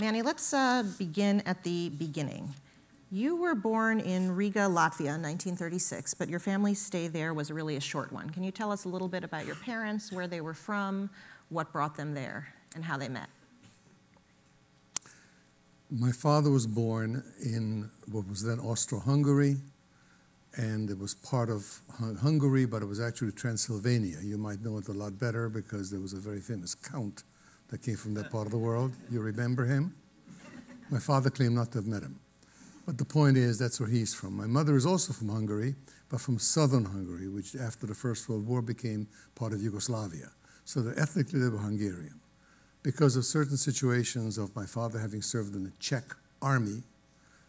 Manny, let's uh, begin at the beginning. You were born in Riga, Latvia in 1936, but your family's stay there was really a short one. Can you tell us a little bit about your parents, where they were from, what brought them there, and how they met? My father was born in what was then Austro Hungary, and it was part of Hungary, but it was actually Transylvania. You might know it a lot better because there was a very famous count that came from that part of the world. You remember him? My father claimed not to have met him. But the point is, that's where he's from. My mother is also from Hungary, but from southern Hungary, which after the First World War became part of Yugoslavia. So they're ethnically they were Hungarian because of certain situations of my father having served in the Czech army,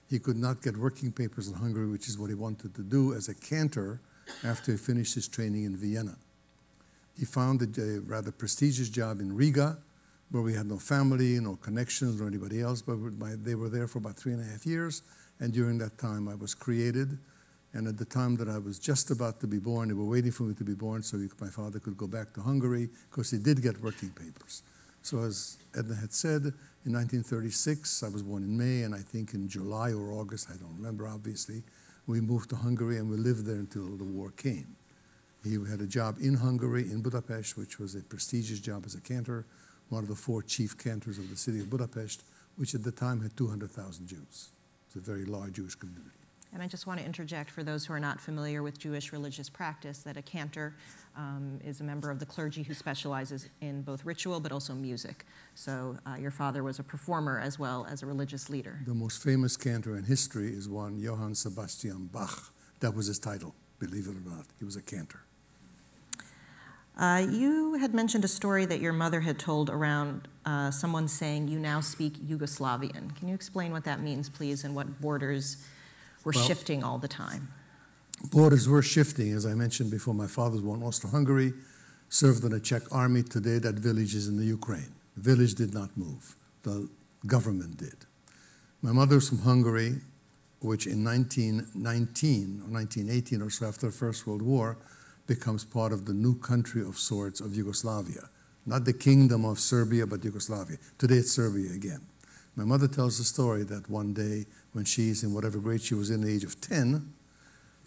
he could not get working papers in Hungary, which is what he wanted to do as a cantor after he finished his training in Vienna. He found a, rather prestigious job in Riga, where we had no family, no connections, or anybody else, but they were there for about three and a half years. And during that time, I was created. And at the time that I was just about to be born, they were waiting for me to be born so my father could go back to Hungary because he did get working papers. So as Edna had said, in 1936, I was born in May, and I think in July or August, I don't remember obviously, we moved to Hungary and we lived there until the war came. He had a job in Hungary, in Budapest, which was a prestigious job as a cantor, one of the four chief cantors of the city of Budapest, which at the time had 200,000 Jews. It's a very large Jewish community. And I just want to interject for those who are not familiar with Jewish religious practice that a cantor um, is a member of the clergy who specializes in both ritual but also music. So uh, your father was a performer as well as a religious leader. The most famous cantor in history is one Johann Sebastian Bach. That was his title, believe it or not. He was a cantor. Uh, you had mentioned a story that your mother had told around uh, someone saying you now speak Yugoslavian. Can you explain what that means, please, and what borders were well, shifting all the time. Borders were shifting. As I mentioned before, my father was born in Austro-Hungary, served in the Czech army. Today, that village is in the Ukraine. The village did not move. The government did. My mother was from Hungary, which in 1919 or 1918 or so after the First World War becomes part of the new country of sorts of Yugoslavia. Not the kingdom of Serbia, but Yugoslavia. Today it's Serbia again. My mother tells the story that one day when she's in whatever grade she was in, the age of 10,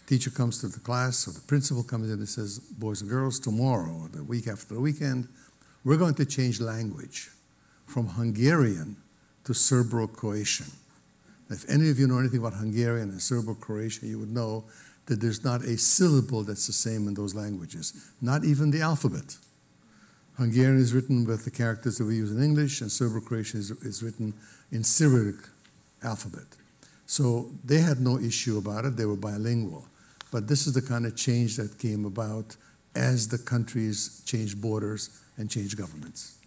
teacher comes to the class, or the principal comes in and says, boys and girls, tomorrow, or the week after the weekend, we're going to change language from Hungarian to Serbo-Croatian. If any of you know anything about Hungarian and Serbo-Croatian, you would know that there's not a syllable that's the same in those languages, not even the alphabet. Hungarian is written with the characters that we use in English, and Serbo-Croatian is, is written in Cyrillic alphabet. So they had no issue about it, they were bilingual. But this is the kind of change that came about as the countries changed borders and changed governments.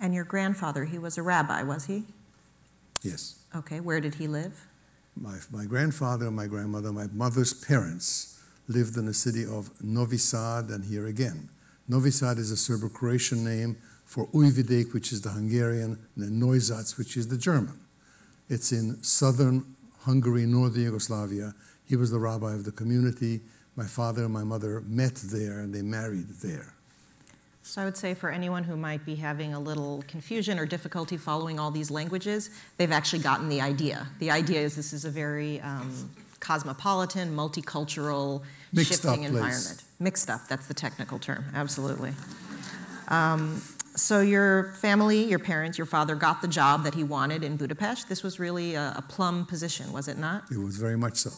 And your grandfather, he was a rabbi, was he? Yes. Okay, where did he live? My, my grandfather and my grandmother, my mother's parents, lived in the city of Novi Sad and here again. Novi Sad is a Serbo-Croatian name for Újvidék, which is the Hungarian, and then Neusatz, which is the German. It's in southern Hungary, northern Yugoslavia. He was the rabbi of the community. My father and my mother met there and they married there. So I would say for anyone who might be having a little confusion or difficulty following all these languages, they've actually gotten the idea. The idea is this is a very um, cosmopolitan, multicultural, Mixed shifting environment. Mixed up, that's the technical term, absolutely. Um, so your family, your parents, your father got the job that he wanted in Budapest. This was really a, a plum position, was it not? It was very much so.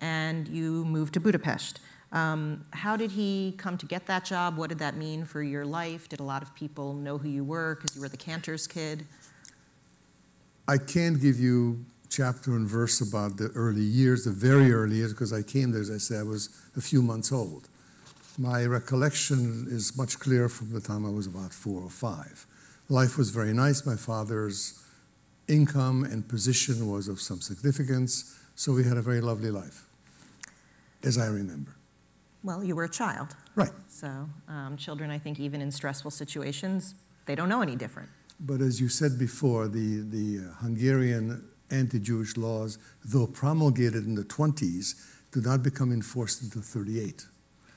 And you moved to Budapest. Um, how did he come to get that job? What did that mean for your life? Did a lot of people know who you were because you were the cantor's kid? I can't give you chapter and verse about the early years, the very early years, because I came there, as I said, I was a few months old. My recollection is much clearer from the time I was about four or five. Life was very nice. My father's income and position was of some significance, so we had a very lovely life, as I remember. Well, you were a child. Right. So, um, children, I think, even in stressful situations, they don't know any different. But as you said before, the, the uh, Hungarian anti Jewish laws, though promulgated in the 20s, did not become enforced until 38.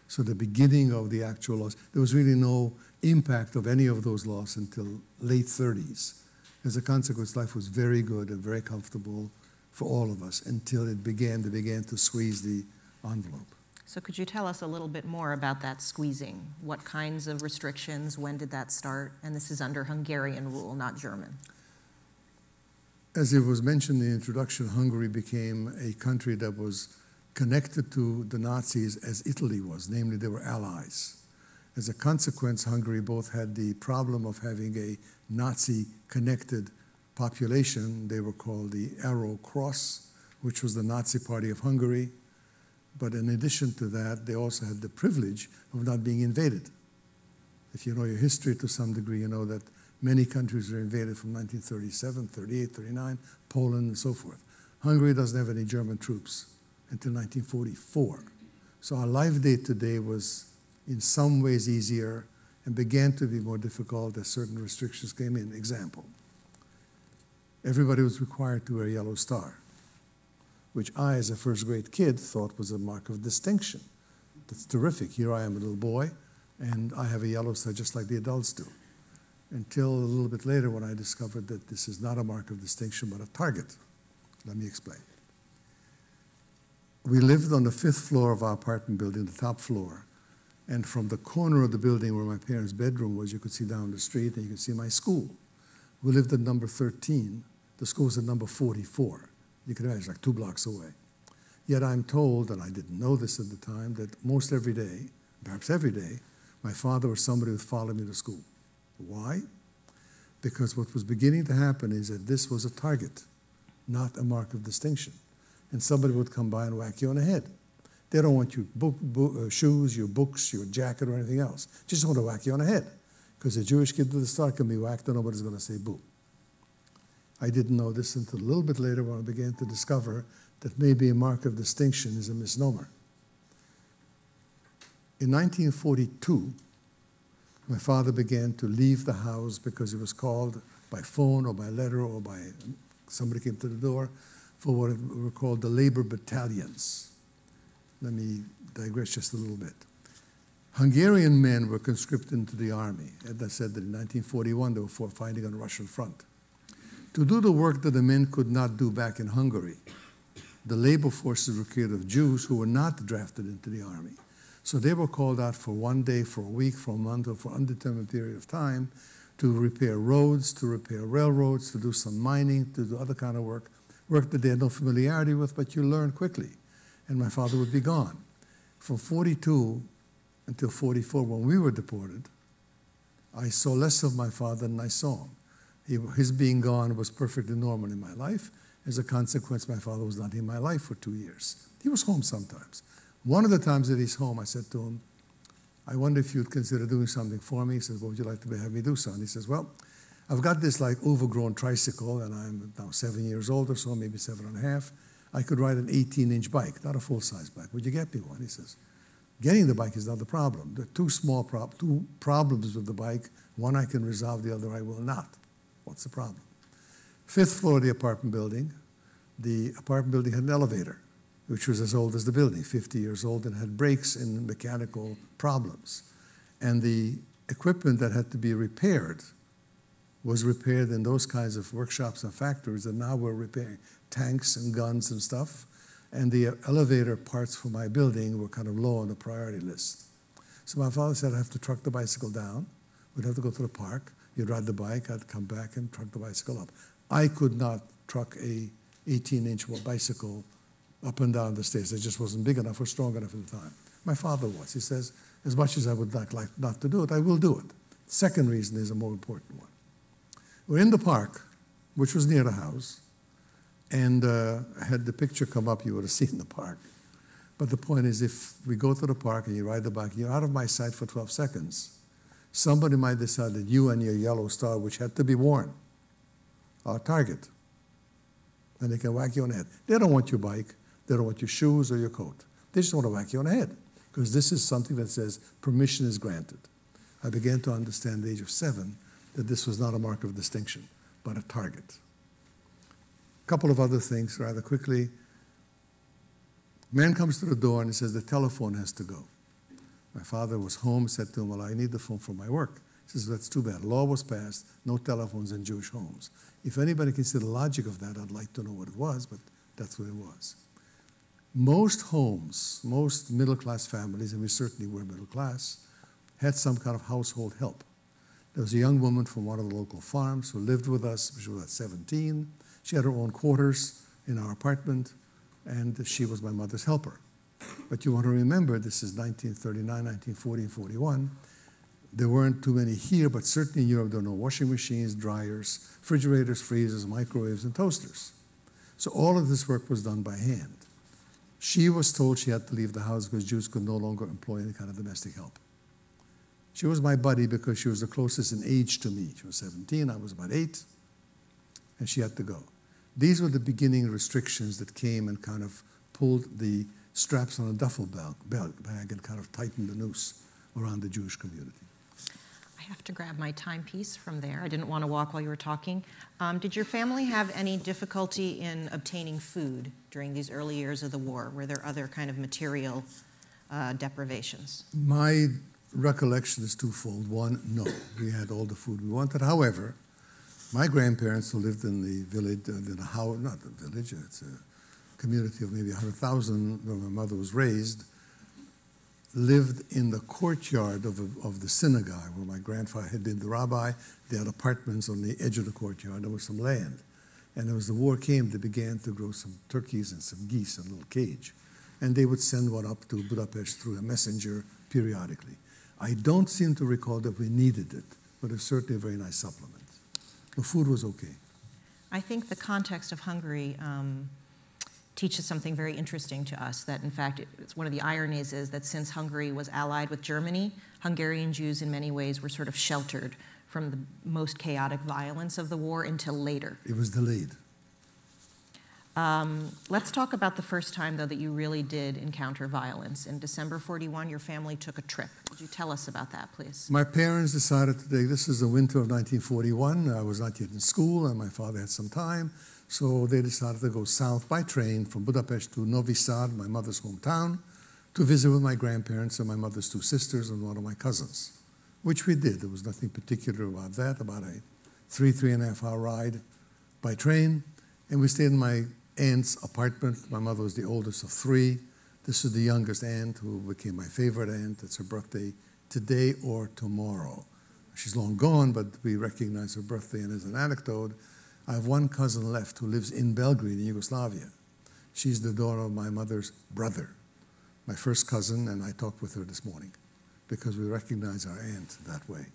So the beginning of the actual laws, there was really no impact of any of those laws until late 30s. As a consequence, life was very good and very comfortable for all of us until it began, they began to squeeze the envelope. So could you tell us a little bit more about that squeezing? What kinds of restrictions? When did that start? And this is under Hungarian rule, not German. As it was mentioned in the introduction, Hungary became a country that was connected to the Nazis as Italy was, namely, they were allies. As a consequence, Hungary both had the problem of having a Nazi connected population. They were called the Arrow Cross, which was the Nazi Party of Hungary. But in addition to that, they also had the privilege of not being invaded. If you know your history to some degree, you know that many countries were invaded from 1937, 38, 39, Poland, and so forth. Hungary doesn't have any German troops until 1944. So our life day today was in some ways easier and began to be more difficult as certain restrictions came in. Example, everybody was required to wear a yellow star, which I, as a first grade kid, thought was a mark of distinction. That's terrific. Here I am, a little boy, and I have a yellow star just like the adults do. Until a little bit later when I discovered that this is not a mark of distinction but a target. Let me explain. We lived on the fifth floor of our apartment building, the top floor. And from the corner of the building where my parents' bedroom was, you could see down the street and you could see my school. We lived at number 13. The school was at number 44. You can imagine, like two blocks away. Yet I'm told, and I didn't know this at the time, that most every day, perhaps every day, my father or somebody would follow me to school. Why? Because what was beginning to happen is that this was a target, not a mark of distinction. And somebody would come by and whack you on the head. They don't want your book, uh, shoes, your books, your jacket, or anything else. Just want to whack you on the head. Because a Jewish kid to the start can be whacked and nobody's going to say boo. I didn't know this until a little bit later when I began to discover that maybe a mark of distinction is a misnomer. In 1942, my father began to leave the house because he was called by phone or by letter or by somebody came to the door for what were called the labor battalions. Let me digress just a little bit. Hungarian men were conscripted into the army. I said, that in 1941 they were fighting on the Russian front. To do the work that the men could not do back in Hungary, the labor forces were created of Jews who were not drafted into the army. So they were called out for one day, for a week, for a month, or for an undetermined period of time to repair roads, to repair railroads, to do some mining, to do other kind of work, work that they had no familiarity with, but you learn quickly. And my father would be gone. From 42 until 44, when we were deported, I saw less of my father than I saw him. His being gone was perfectly normal in my life. As a consequence, my father was not in my life for two years. He was home sometimes. One of the times that he's home, I said to him, I wonder if you'd consider doing something for me. He says, What would you like to have me do, son? He says, Well, I've got this like overgrown tricycle, and I'm now seven years old or so, maybe seven and a half. I could ride an 18 inch bike, not a full size bike. Would you get me one? He says, Getting the bike is not the problem. There are two small prob- two problems with the bike. One I can resolve, the other I will not. What's the problem? Fifth floor of the apartment building. The apartment building had an elevator which was as old as the building, 50 years old, and had breaks and mechanical problems. And the equipment that had to be repaired was repaired in those kinds of workshops and factories that now were repairing tanks and guns and stuff. And the elevator parts for my building were kind of low on the priority list. So my father said, I have to truck the bicycle down. We'd have to go to the park. You'd ride the bike. I'd come back and truck the bicycle up. I could not truck a 18-inch bicycle up and down the stairs. It just wasn't big enough or strong enough at the time. My father was. He says, as much as I would not like not to do it, I will do it. Second reason is a more important one. We're in the park, which was near the house, and uh, had the picture come up, you would have seen the park. But the point is, if we go to the park and you ride the bike, you're out of my sight for 12 seconds. Somebody might decide that you and your yellow star, which had to be worn, are a target. And they can whack you on the head. They don't want your bike. They don't want your shoes or your coat. They just want to whack you on the head because this is something that says permission is granted. I began to understand at the age of seven that this was not a mark of distinction, but a target. A couple of other things rather quickly. Man comes to the door and he says, The telephone has to go. My father was home, said to him, Well, I need the phone for my work. He says, that's too bad. Law was passed, no telephones in Jewish homes. If anybody can see the logic of that, I'd like to know what it was, but that's what it was. Most homes, most middle class families, and we certainly were middle class, had some kind of household help. There was a young woman from one of the local farms who lived with us. She was at 17. She had her own quarters in our apartment, and she was my mother's helper. But you want to remember, this is 1939, 1940, 41. There weren't too many here, but certainly in Europe, there were no washing machines, dryers, refrigerators, freezers, microwaves, and toasters. So all of this work was done by hand. She was told she had to leave the house because Jews could no longer employ any kind of domestic help. She was my buddy because she was the closest in age to me. She was 17, I was about eight, and she had to go. These were the beginning restrictions that came and kind of pulled the straps on a duffel belt bag and kind of tightened the noose around the Jewish community. I have to grab my timepiece from there. I didn't want to walk while you were talking. Um, did your family have any difficulty in obtaining food during these early years of the war? Were there other kind of material uh, deprivations? My recollection is twofold. One, no, we had all the food we wanted. However, my grandparents who lived in the village, uh, in a house, not the village, it's a community of maybe 100,000 where my mother was raised, lived in the courtyard of, a, of the synagogue where my grandfather had been the rabbi. They had apartments on the edge of the courtyard. There was some land. And as the war came, they began to grow some turkeys and some geese in a little cage. And they would send one up to Budapest through a messenger periodically. I don't seem to recall that we needed it, but it's certainly a very nice supplement. The food was okay. I think the context of Hungary um, teaches something very interesting to us that, in fact, it's one of the ironies is that since Hungary was allied with Germany, Hungarian Jews, in many ways, were sort of sheltered from the most chaotic violence of the war until later. It was delayed. Um, let's talk about the first time, though, that you really did encounter violence. In December 41, your family took a trip. Would you tell us about that, please? My parents decided to take, this is the winter of 1941. I was not yet in school, and my father had some time. So they decided to go south by train from Budapest to Novi Sad, my mother's hometown, to visit with my grandparents and my mother's two sisters and one of my cousins, which we did. There was nothing particular about that, about a three, three and a half hour ride by train. And we stayed in my aunt's apartment. My mother was the oldest of three. This is the youngest aunt who became my favorite aunt. It's her birthday today or tomorrow. She's long gone, but we recognize her birthday. And as an anecdote, I have one cousin left who lives in Belgrade, in Yugoslavia. She's the daughter of my mother's brother, my first cousin, and I talked with her this morning because we recognize our aunt that way.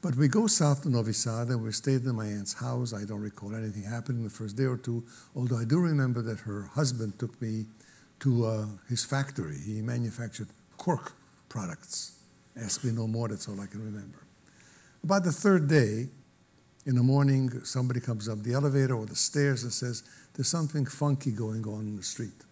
But we go south to Novi Sad and we stayed in my aunt's house. I don't recall anything happening the first day or two, although I do remember that her husband took me to uh, his factory. He manufactured cork products. Ask me no more, that's all I can remember. About the third day, in the morning, somebody comes up the elevator or the stairs and says, There's something funky going on in the street.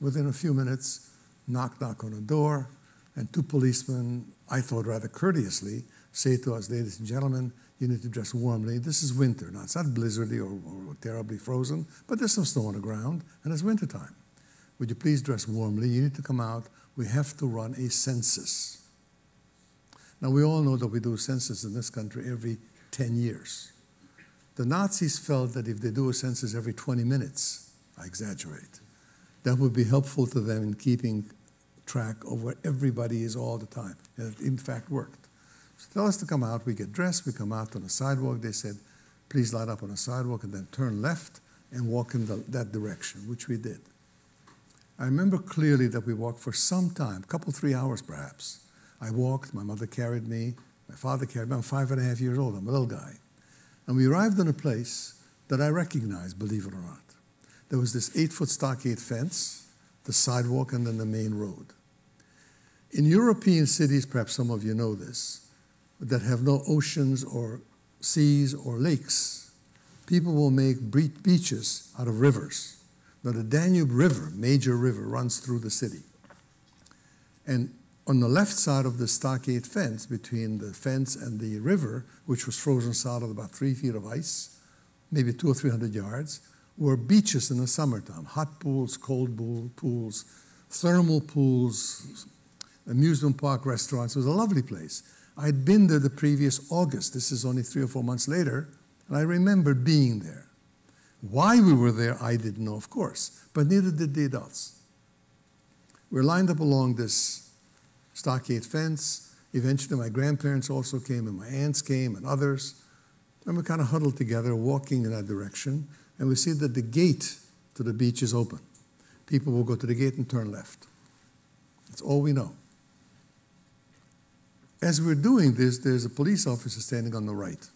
Within a few minutes, knock, knock on the door, and two policemen, I thought rather courteously, say to us, ladies and gentlemen, you need to dress warmly. This is winter. Now, it's not blizzardy or, or terribly frozen, but there's some snow on the ground, and it's wintertime. Would you please dress warmly? You need to come out. We have to run a census. Now, we all know that we do a census in this country every 10 years. The Nazis felt that if they do a census every 20 minutes, I exaggerate, that would be helpful to them in keeping track of where everybody is all the time. And it in fact worked. So tell us to come out. We get dressed. We come out on the sidewalk. They said, please light up on the sidewalk and then turn left and walk in the, that direction, which we did. I remember clearly that we walked for some time, a couple, three hours perhaps. I walked, my mother carried me, my father carried me. I'm five and a half years old, I'm a little guy. And we arrived in a place that I recognized, believe it or not. There was this eight foot stockade fence, the sidewalk, and then the main road. In European cities, perhaps some of you know this, that have no oceans or seas or lakes. People will make beaches out of rivers. Now, the Danube River, major river, runs through the city. And on the left side of the stockade fence, between the fence and the river, which was frozen solid, about three feet of ice, maybe two or three hundred yards, were beaches in the summertime hot pools, cold pool, pools, thermal pools, amusement park restaurants. It was a lovely place. I'd been there the previous August. This is only three or four months later, and I remember being there. Why we were there, I didn't know, of course, but neither did the adults. We're lined up along this stockade fence. Eventually, my grandparents also came, and my aunts came, and others. And we kind of huddled together, walking in that direction, and we see that the gate to the beach is open. People will go to the gate and turn left. That's all we know. As we're doing this, there's a police officer standing on the right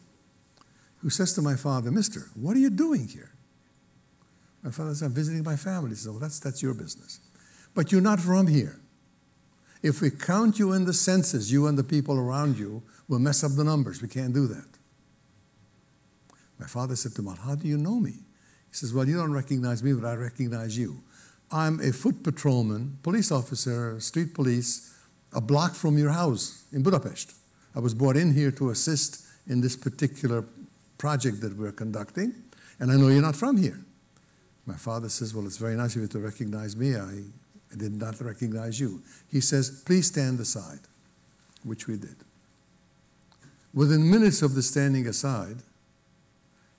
who says to my father, Mister, what are you doing here? My father says, I'm visiting my family. He says, Well, that's, that's your business. But you're not from here. If we count you in the census, you and the people around you will mess up the numbers. We can't do that. My father said to him, How do you know me? He says, Well, you don't recognize me, but I recognize you. I'm a foot patrolman, police officer, street police, a block from your house in Budapest. I was brought in here to assist in this particular project that we're conducting, and I know you're not from here. My father says, Well, it's very nice of you to recognize me. I, I did not recognize you. He says, Please stand aside, which we did. Within minutes of the standing aside,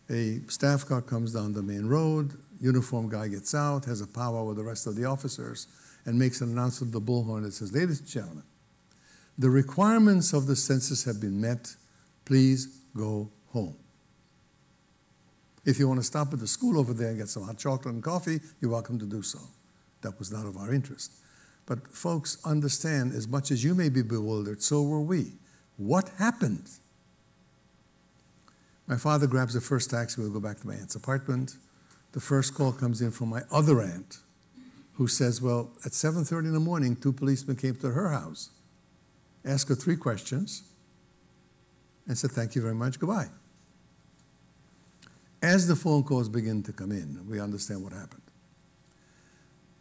a staff car comes down the main road, uniform guy gets out, has a powwow with the rest of the officers, and makes an announcement with the bullhorn that says, Ladies and gentlemen, the requirements of the census have been met. Please go home. If you want to stop at the school over there and get some hot chocolate and coffee, you're welcome to do so. That was not of our interest. But folks, understand, as much as you may be bewildered, so were we. What happened? My father grabs the first taxi, we'll go back to my aunt's apartment. The first call comes in from my other aunt, who says, well, at 7.30 in the morning, two policemen came to her house, asked her three questions, and said, thank you very much, goodbye. As the phone calls begin to come in, we understand what happened.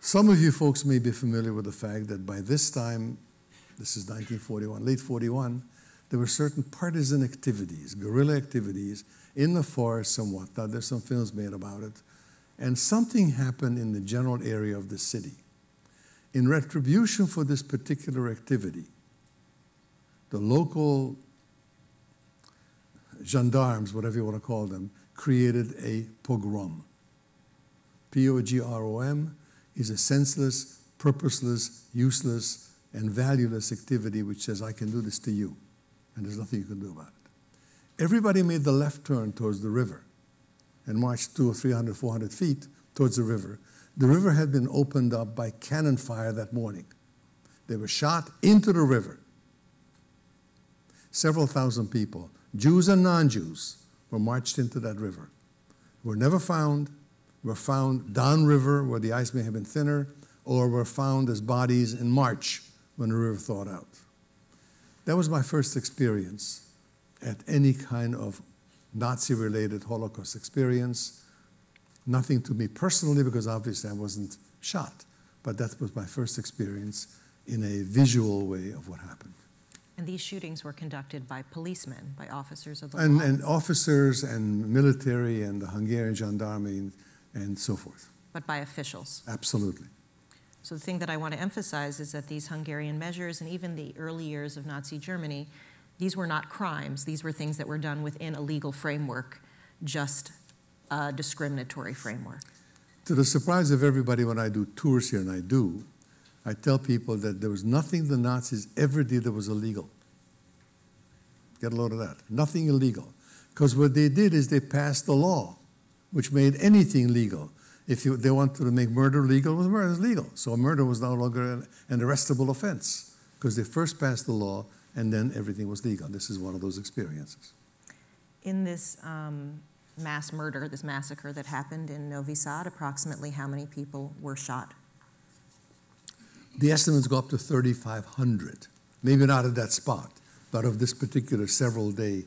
Some of you folks may be familiar with the fact that by this time, this is 1941, late 41, there were certain partisan activities, guerrilla activities in the forest somewhat. Now, there's some films made about it. And something happened in the general area of the city. In retribution for this particular activity, the local gendarmes, whatever you want to call them, created a pogrom. P O G R O M is a senseless, purposeless, useless, and valueless activity which says, I can do this to you, and there's nothing you can do about it. Everybody made the left turn towards the river and marched two or 300, 400 feet towards the river. The river had been opened up by cannon fire that morning. They were shot into the river. Several thousand people, Jews and non Jews, were marched into that river. Were never found, were found downriver where the ice may have been thinner, or were found as bodies in March when the river thawed out. That was my first experience at any kind of Nazi related Holocaust experience. Nothing to me personally, because obviously I wasn't shot, but that was my first experience in a visual way of what happened. And these shootings were conducted by policemen, by officers of the and, law. and officers and military and the Hungarian gendarmerie and, so forth. But by officials. Absolutely. So the thing that I want to emphasize is that these Hungarian measures and even the early years of Nazi Germany, these were not crimes. These were things that were done within a legal framework, just a discriminatory framework. To the surprise of everybody, when I do tours here, and I do, I tell people that there was nothing the Nazis ever did that was illegal. Get a load of that. Nothing illegal. Because what they did is they passed a law which made anything legal. If you, they wanted to make murder legal, murder is legal. So murder was no longer an, an arrestable offense because they first passed the law and then everything was legal. This is one of those experiences. In this um, mass murder, this massacre that happened in Novi Sad, approximately how many people were shot? The estimates go up to 3,500. Maybe not at that spot, but of this particular several day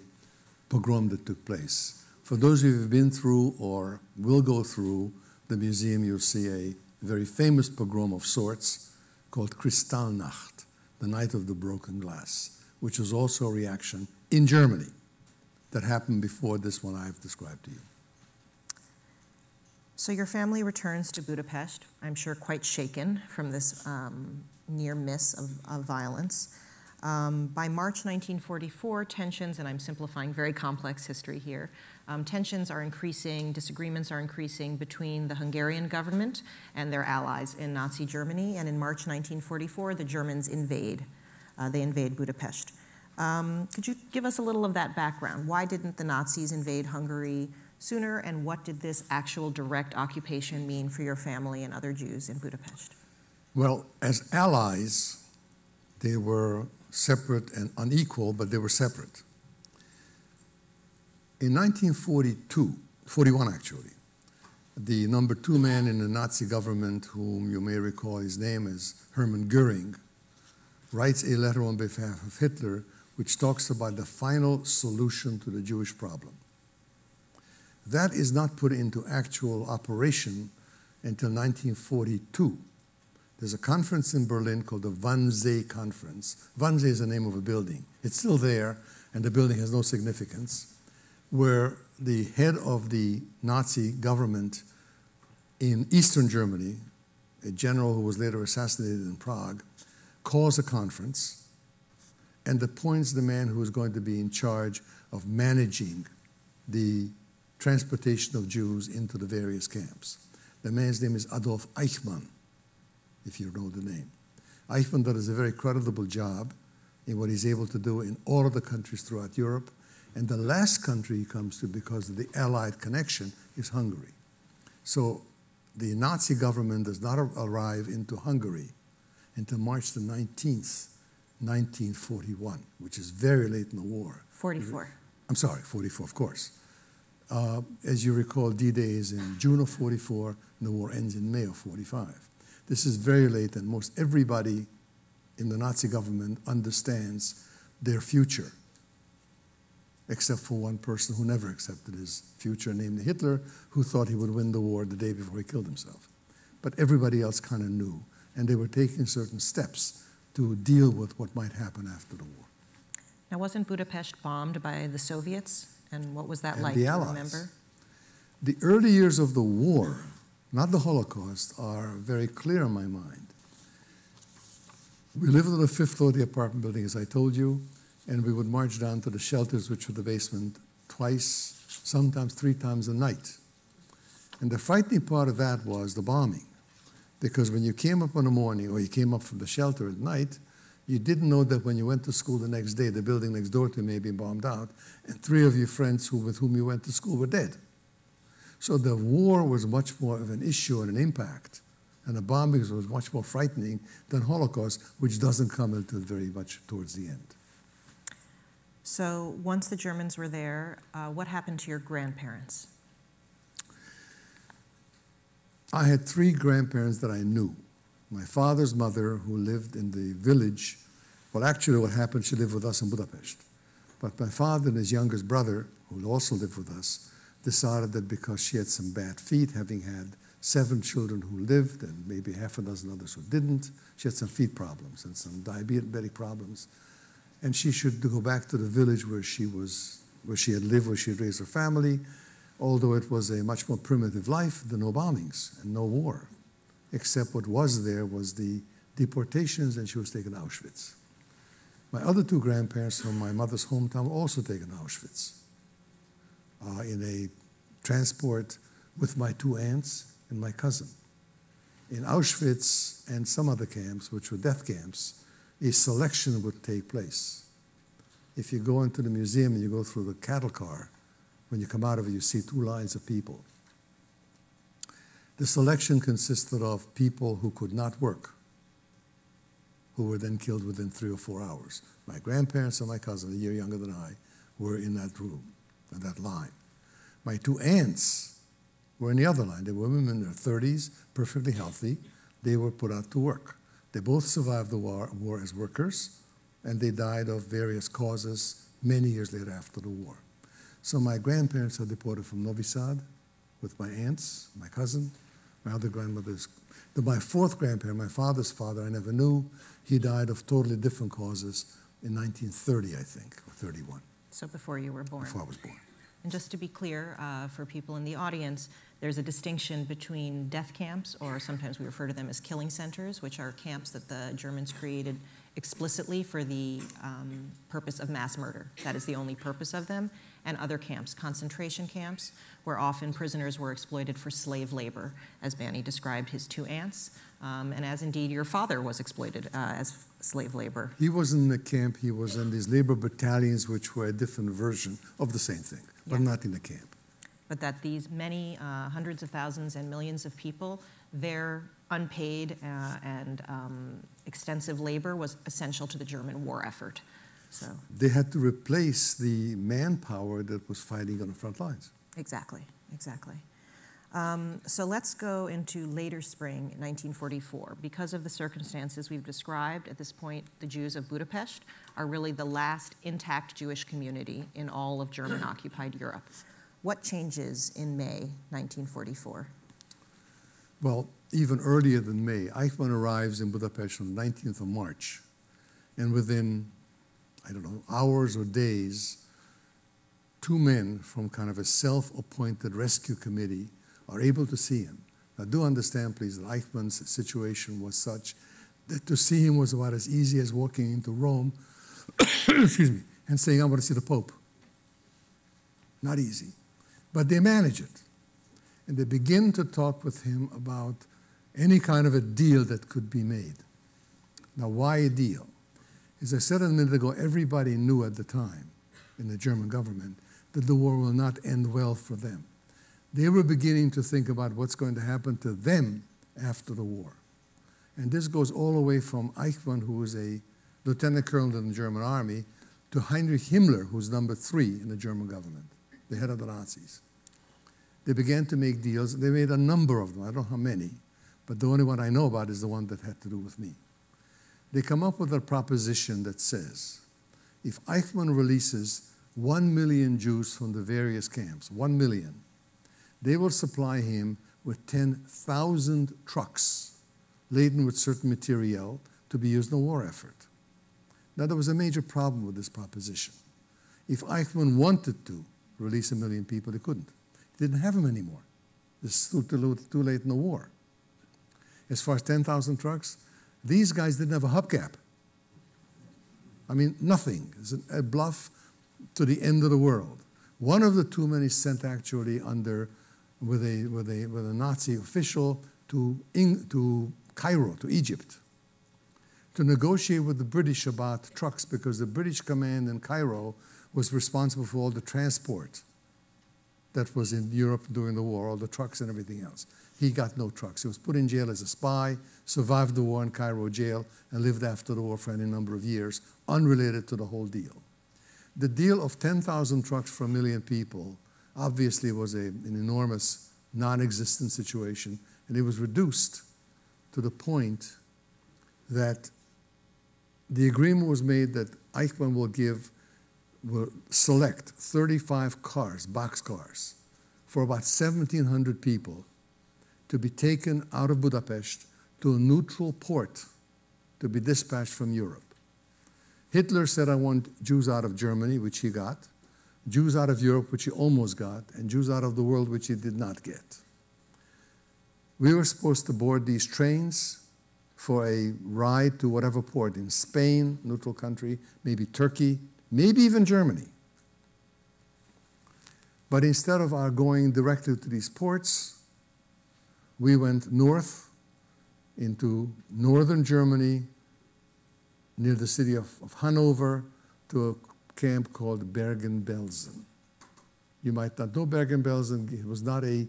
pogrom that took place. For those of you who've been through or will go through the museum, you'll see a very famous pogrom of sorts called Kristallnacht, the night of the broken glass, which was also a reaction in Germany that happened before this one I've described to you. So your family returns to Budapest, I'm sure quite shaken from this um, near miss of, of violence. Um, by March 1944, tensions, and I'm simplifying very complex history here, um, tensions are increasing, disagreements are increasing between the Hungarian government and their allies in Nazi Germany. And in March 1944, the Germans invade. Uh, they invade Budapest. Um, could you give us a little of that background? Why didn't the Nazis invade Hungary sooner, and what did this actual direct occupation mean for your family and other Jews in Budapest? Well, as allies, they were separate and unequal, but they were separate. In 1942, 41 actually, the number two man in the Nazi government, whom you may recall his name is Hermann Goering, writes a letter on behalf of Hitler which talks about the final solution to the Jewish problem. That is not put into actual operation until 1942. There's a conference in Berlin called the Wannsee Conference. Wannsee is the name of a building. It's still there, and the building has no significance, where the head of the Nazi government in Eastern Germany, a general who was later assassinated in Prague, calls a conference and appoints the man who is going to be in charge of managing the transportation of Jews into the various camps. The man's name is Adolf Eichmann, if you know the name. Eichmann does a very creditable job in what he's able to do in all of the countries throughout Europe. And the last country he comes to, because of the Allied connection, is Hungary. So the Nazi government does not arrive into Hungary until March the 19th, 1941, which is very late in the war. 44. I'm sorry, 44, of course. Uh, as you recall, D-Day is in June of 44, and the war ends in May of 45. This is very late, and most everybody in the Nazi government understands their future, except for one person who never accepted his future, named Hitler, who thought he would win the war the day before he killed himself. But everybody else kind of knew, and they were taking certain steps to deal with what might happen after the war. Now, wasn't Budapest bombed by the Soviets? And what was that And like? the Allies. remember? The early years of the war, not the Holocaust, are very clear in my mind. We lived on the fifth floor of the apartment building, as I told you, and we would march down to the shelters, which were the basement, twice, sometimes three times a night. And the frightening part of that was the bombing. Because when you came up in the morning or you came up from the shelter at night, you didn't know that when you went to school the next day, the building next door to you may be bombed out, and three of your friends who, with whom you went to school were dead. So the war was much more of an issue and an impact, and the bombings was much more frightening than Holocaust, which doesn't come until very much towards the end. So, once the Germans were there, uh, what happened to your grandparents? I had three grandparents that I knew. My father's mother, who lived in the village, well, actually, what happened, she lived with us in Budapest. But my father and his youngest brother, who also lived with us, decided that because she had some bad feet, having had seven children who lived and maybe half a dozen others who didn't, she had some feet problems and some diabetic problems. And she should go back to the village where she was, where she had lived, where she had raised her family, although it was a much more primitive life, the no bombings and no war, except what was there was the deportations, and she was taken to Auschwitz. My other two grandparents from my mother's hometown were also taken to Auschwitz uh, in a transport with my two aunts and my cousin. In Auschwitz and some other camps, which were death camps, a selection would take place. If you go into the museum and you go through the cattle car, when you come out of it, you see two lines of people. The selection consisted of people who could not work, who were then killed within three or four hours. My grandparents and my cousin, a year younger than I, were in that room, in that line. My two aunts were in the other line. They were women in their 30s, perfectly healthy. They were put out to work. They both survived the war, war as workers, and they died of various causes many years later after the war. So my grandparents are deported from Novi Sad with my aunts, my cousin, my other grandmother's. My fourth grandparent, my father's father, I never knew. He died of totally different causes in 1930, I think, or 31, So, before you were born. before I was born. And just to be clear uh, for people in the audience, there's a distinction between death camps, or sometimes we refer to them as killing centers, which are camps that the Germans created explicitly for the um, purpose of mass murder. That is the only purpose of them. And other camps, concentration camps, where often prisoners were exploited for slave labor, as Manny described his two aunts, um, and as indeed your father was exploited uh, as slave labor. He was in the camp, he was in these labor battalions, which were a different version of the same thing, but Yeah. not in the camp. But that these many uh, hundreds of thousands and millions of people, their unpaid uh, and um, extensive labor was essential to the German war effort. So, They had to replace the manpower that was fighting on the front lines. exactly, exactly. Um, so let's go into later spring 1944. Because of the circumstances we've described, at this point, the Jews of Budapest are really the last intact Jewish community in all of German occupied Europe. What changes in May 1944? Well, even earlier than May, Eichmann arrives in Budapest on the 19th of March. And within, I don't know, hours or days, two men from kind of a self appointed rescue committee are able to see him. Now, do understand, please, that Eichmann's situation was such that to see him was about as easy as walking into Rome, excuse me, and saying, I want to see the Pope. Not easy. But they manage it and they begin to talk with him about any kind of a deal that could be made. Now, why a deal? As I said a minute ago, everybody knew at the time in the German government that the war will not end well for them. They were beginning to think about what's going to happen to them after the war. And this goes all the way from Eichmann, who was a lieutenant colonel in the German army, to Heinrich Himmler, who's number three in the German government, the head of the Nazis they began to make deals. They made a number of them. I don't know how many, but the only one I know about is the one that had to do with me. They come up with a proposition that says if Eichmann releases one million Jews from the various camps, one million, they will supply him with 10,000 trucks laden with certain material to be used in the war effort. Now, there was a major problem with this proposition. If Eichmann wanted to release a million people, They couldn't. He didn't have them anymore. It's too, too, too late in the war. As far as 10,000 trucks, these guys didn't have a hubcap. I mean, nothing. It's a bluff to the end of the world. One of the two men is sent actually under with a, with a, with a Nazi official to, Eng, to Cairo, to Egypt, to negotiate with the British about trucks because the British command in Cairo was responsible for all the transport that was in Europe during the war, all the trucks and everything else. He got no trucks. He was put in jail as a spy, survived the war in Cairo jail, and lived after the war for any number of years, unrelated to the whole deal. The deal of 10,000 trucks for a million people obviously was a, an enormous non existent situation, and it was reduced to the point that the agreement was made that Eichmann will give will select 35 cars, box cars, for about 1,700 people to be taken out of Budapest to a neutral port to be dispatched from Europe. Hitler said, I want Jews out of Germany, which he got, Jews out of Europe, which he almost got, and Jews out of the world, which he did not get. We were supposed to board these trains for a ride to whatever port in Spain, neutral country, maybe Turkey, maybe even Germany. But instead of our going directly to these ports, we went north into northern Germany, near the city of, of Hanover, to a camp called Bergen-Belsen. You might not know Bergen-Belsen. It was not a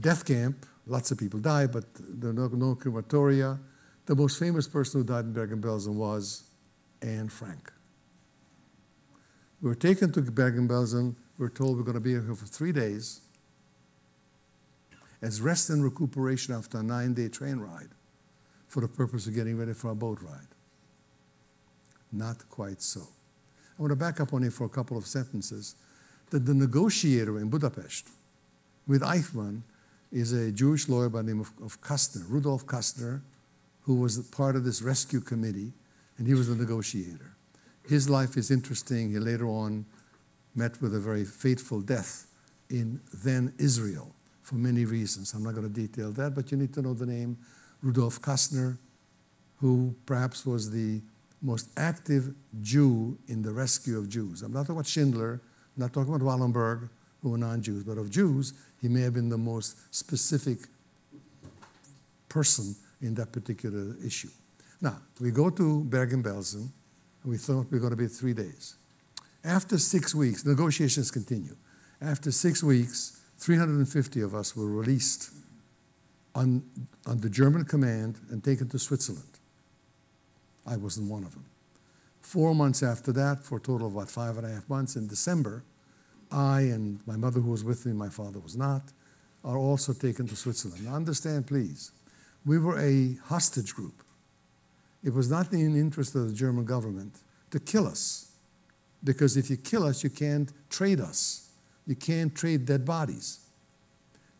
death camp. Lots of people died, but there were no, no crematoria. The most famous person who died in Bergen-Belsen was Anne Frank. We were taken to Bergen-Belsen. We were told we're going to be here for three days as rest and recuperation after a nine-day train ride for the purpose of getting ready for a boat ride. Not quite so. I want to back up on it for a couple of sentences. That the negotiator in Budapest with Eichmann is a Jewish lawyer by the name of, of Kastner, Rudolf Kastner, who was part of this rescue committee, and he was the negotiator. His life is interesting. He later on met with a very fateful death in then Israel for many reasons. I'm not going to detail that, but you need to know the name Rudolf Kastner, who perhaps was the most active Jew in the rescue of Jews. I'm not talking about Schindler, I'm not talking about Wallenberg, who were non Jews, but of Jews, he may have been the most specific person in that particular issue. Now, we go to Bergen-Belsen, and we thought we were going to be three days. After six weeks, negotiations continue. After six weeks, 350 of us were released on, under German command and taken to Switzerland. I wasn't one of them. Four months after that, for a total of about five and a half months, in December, I and my mother, who was with me, my father was not, are also taken to Switzerland. Now, understand, please, we were a hostage group. It was not in the interest of the German government to kill us, because if you kill us, you can't trade us. You can't trade dead bodies.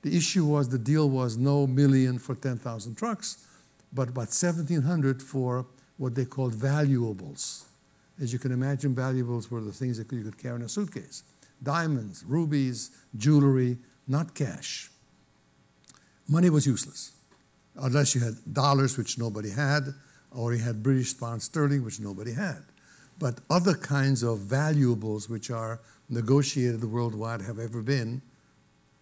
The issue was the deal was no million for 10,000 trucks, but about 1,700 for what they called valuables. As you can imagine, valuables were the things that you could carry in a suitcase diamonds, rubies, jewelry, not cash. Money was useless unless you had dollars, which nobody had, or he had British pound sterling, which nobody had. But other kinds of valuables, which are negotiated worldwide, have ever been,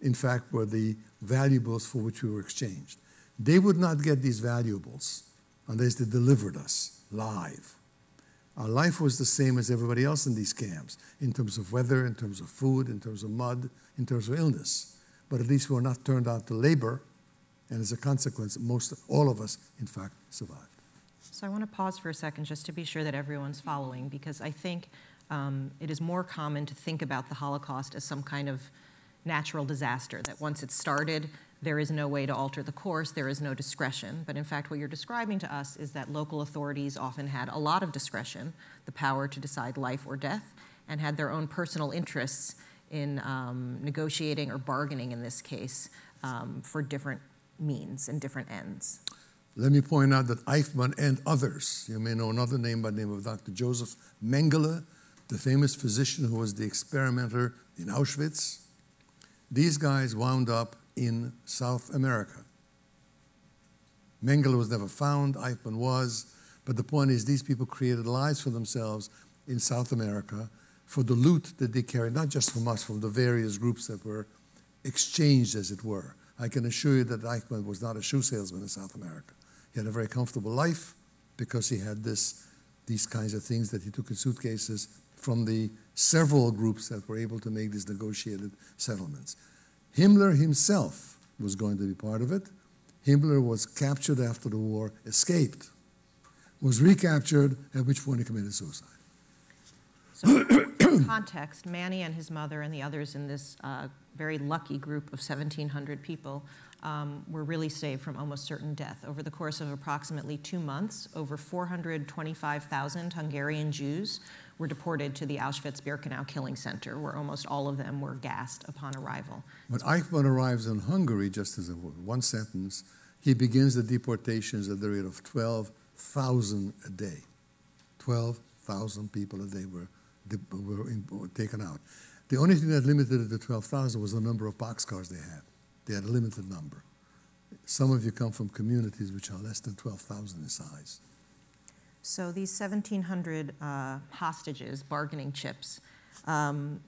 in fact, were the valuables for which we were exchanged. They would not get these valuables unless they delivered us live. Our life was the same as everybody else in these camps, in terms of weather, in terms of food, in terms of mud, in terms of illness. But at least we were not turned out to labor, and as a consequence, most all of us, in fact, survived. So I want to pause for a second just to be sure that everyone's following, because I think um, it is more common to think about the Holocaust as some kind of natural disaster, that once it started, there is no way to alter the course, there is no discretion. But in fact, what you're describing to us is that local authorities often had a lot of discretion, the power to decide life or death, and had their own personal interests in um, negotiating or bargaining, in this case, um, for different means and different ends. Let me point out that Eichmann and others, you may know another name by the name of Dr. Joseph Mengele, the famous physician who was the experimenter in Auschwitz, these guys wound up in South America. Mengele was never found, Eichmann was, but the point is these people created lives for themselves in South America for the loot that they carried, not just from us, from the various groups that were exchanged, as it were. I can assure you that Eichmann was not a shoe salesman in South America. He had a very comfortable life because he had this, these kinds of things that he took in suitcases from the several groups that were able to make these negotiated settlements. Himmler himself was going to be part of it. Himmler was captured after the war, escaped, was recaptured, at which point he committed suicide. So, in context, Manny and his mother and the others in this uh, very lucky group of 1,700 people um, were really saved from almost certain death. Over the course of approximately two months, over 425,000 Hungarian Jews were deported to the Auschwitz-Birkenau killing center, where almost all of them were gassed upon arrival. When Eichmann arrives in Hungary, just as a one sentence, he begins the deportations at the rate of 12,000 a day. 12,000 people a day were, were taken out. The only thing that limited it to 12,000 was the number of boxcars they had. They had a limited number. Some of you come from communities which are less than 12,000 in size. So these 1,700 uh, hostages, bargaining chips, um,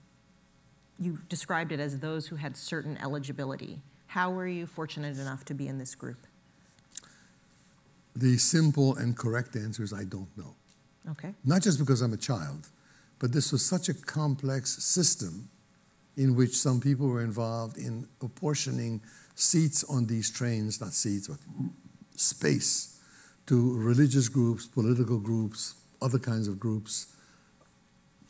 you described it as those who had certain eligibility. How were you fortunate enough to be in this group? The simple and correct answer is I don't know. Okay. Not just because I'm a child, but this was such a complex system in which some people were involved in apportioning seats on these trains, not seats, but space to religious groups, political groups, other kinds of groups,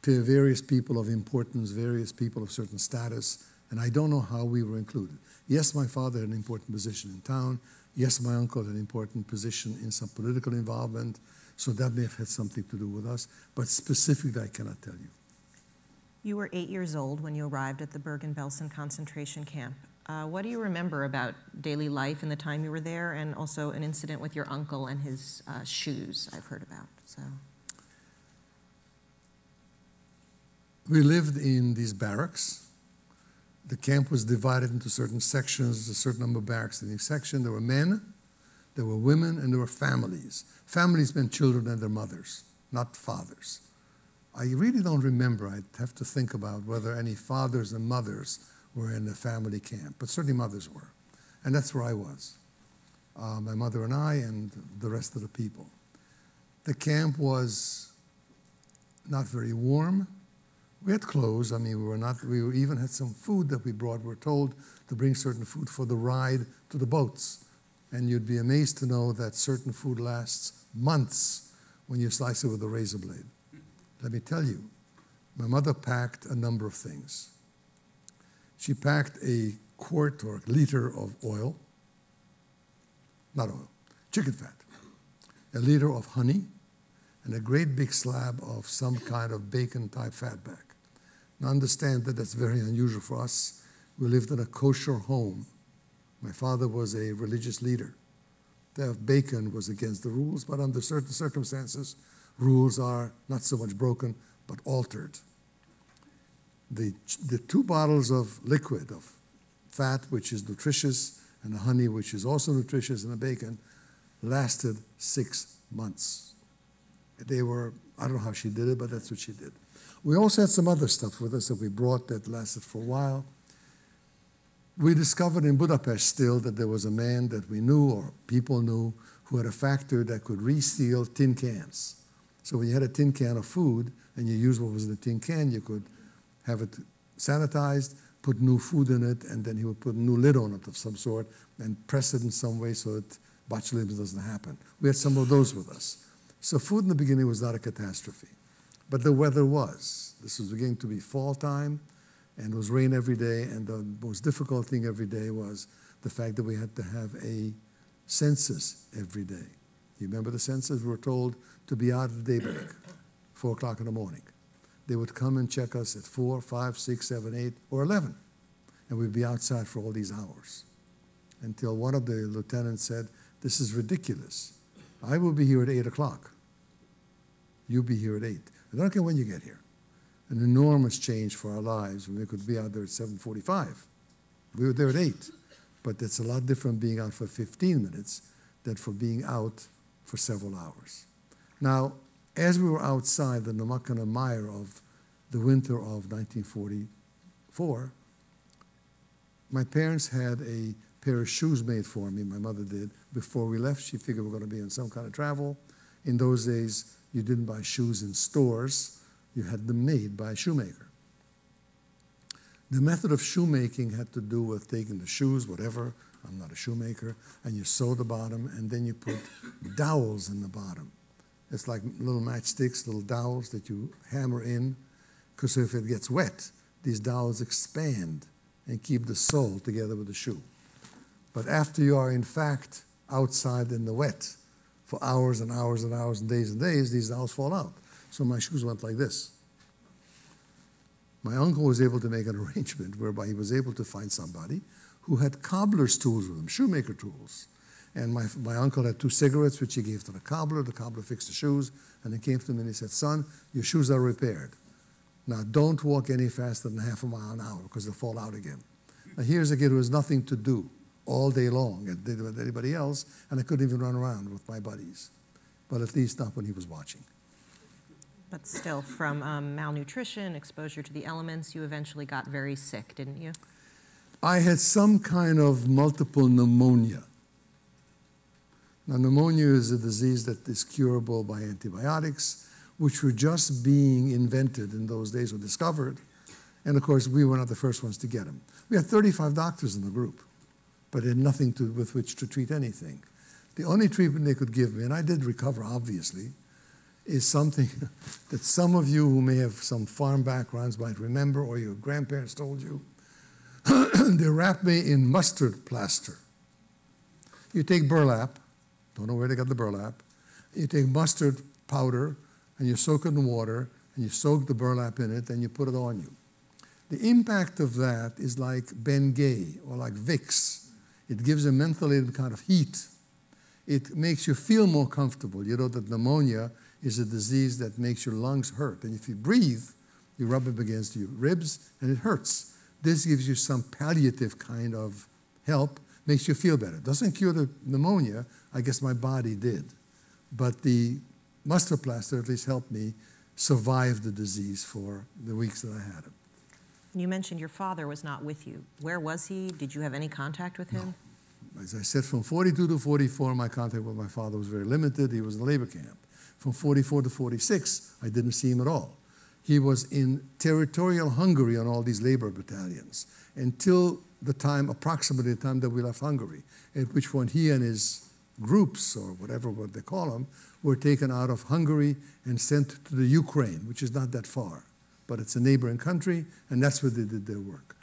to various people of importance, various people of certain status, and I don't know how we were included. Yes, my father had an important position in town. Yes, my uncle had an important position in some political involvement, so that may have had something to do with us, but specifically, I cannot tell you. You were eight years old when you arrived at the Bergen-Belsen concentration camp. Uh, what do you remember about daily life in the time you were there, and also an incident with your uncle and his uh, shoes I've heard about? So. We lived in these barracks. The camp was divided into certain sections, a certain number of barracks in each section. There were men, there were women, and there were families. Families meant children and their mothers. not fathers. I really don't remember. I'd have to think about whether any fathers and mothers were in the family camp, but certainly mothers were. And that's where I was. Uh, my mother and I, and the rest of the people. The camp was not very warm. We had clothes. I mean, we were not. We even had some food that we brought. We were told to bring certain food for the ride to the boats, and you'd be amazed to know that certain food lasts months when you slice it with a razor blade. Let me tell you, my mother packed a number of things. She packed a quart or a liter of oil, not oil, chicken fat, a liter of honey, and a great big slab of some kind of bacon type fatback. Now, understand that that's very unusual for us. We lived in a kosher home. My father was a religious leader. To have bacon was against the rules, but under certain circumstances, rules are not so much broken, but altered. The, the two bottles of liquid, of fat, which is nutritious, and the honey, which is also nutritious, and the bacon, lasted six months. They were, I don't know how she did it, but that's what she did. We also had some other stuff with us that we brought that lasted for a while. We discovered in Budapest still that there was a man that we knew or people knew who had a factory that could reseal tin cans. So when you had a tin can of food and you used what was in the tin can, you could have it sanitized, put new food in it, and then he would put a new lid on it of some sort and press it in some way so that botulism doesn't happen. We had some of those with us. So food in the beginning was not a catastrophe. But the weather was. This was beginning to be fall time, and it was rain every day. And the most difficult thing every day was the fact that we had to have a census every day. You remember the census? We were told to be out at daybreak, four o'clock in the morning. They would come and check us at four, five, six, seven, eight, or eleven, and we'd be outside for all these hours. Until one of the lieutenants said, "This is ridiculous. I will be here at eight o'clock. You'll be here at eight. I don't care when you get here. An enormous change for our lives when we could be out there at 7.45. We were there at 8. But it's a lot different being out for 15 minutes than for being out for several hours. Now, as we were outside the namak and mire of the winter of 1944, my parents had a pair of shoes made for me, my mother did. Before we left, she figured we we're going to be on some kind of travel. In those days, you didn't buy shoes in stores, you had them made by a shoemaker. The method of shoemaking had to do with taking the shoes, whatever, I'm not a shoemaker, and you sew the bottom, and then you put dowels in the bottom. It's like little matchsticks, little dowels that you hammer in, because if it gets wet, these dowels expand and keep the sole together with the shoe. But after you are, in fact, outside in the wet, for hours and hours and hours and days and days, these dowels fall out. So my shoes went like this. My uncle was able to make an arrangement whereby he was able to find somebody who had cobbler's tools with him, shoemaker tools. And my, my uncle had two cigarettes, which he gave to the cobbler. The cobbler fixed the shoes, and he came to him and he said, Son, your shoes are repaired. Now, don't walk any faster than half a mile an hour because they'll fall out again. Now, here's a kid who has nothing to do all day long and did with anybody else, and I couldn't even run around with my buddies. But at least not when he was watching. But still, from um, malnutrition, exposure to the elements, you eventually got very sick, didn't you? I had some kind of multiple pneumonia. Now, pneumonia is a disease that is curable by antibiotics, which were just being invented in those days or discovered. And of course, we were not the first ones to get them. We had 35 doctors in the group but had nothing to, with which to treat anything. The only treatment they could give me, and I did recover, obviously, is something that some of you who may have some farm backgrounds might remember, or your grandparents told you. they wrapped me in mustard plaster. You take burlap, don't know where they got the burlap, you take mustard powder and you soak it in water and you soak the burlap in it and you put it on you. The impact of that is like Bengay or like Vicks it gives a mentholated kind of heat. It makes you feel more comfortable. You know that pneumonia is a disease that makes your lungs hurt. And if you breathe, you rub it against your ribs and it hurts. This gives you some palliative kind of help, makes you feel better. Doesn't cure the pneumonia. I guess my body did. But the mustard plaster at least helped me survive the disease for the weeks that I had it. You mentioned your father was not with you. Where was he? Did you have any contact with him? No. As I said, from 42 to 44, my contact with my father was very limited. He was in a labor camp. From 44 to 46, I didn't see him at all. He was in territorial Hungary on all these labor battalions until the time, approximately the time that we left Hungary, at which point he and his groups, or whatever what they call them, were taken out of Hungary and sent to the Ukraine, which is not that far but it's a neighboring country, and that's where they did their work.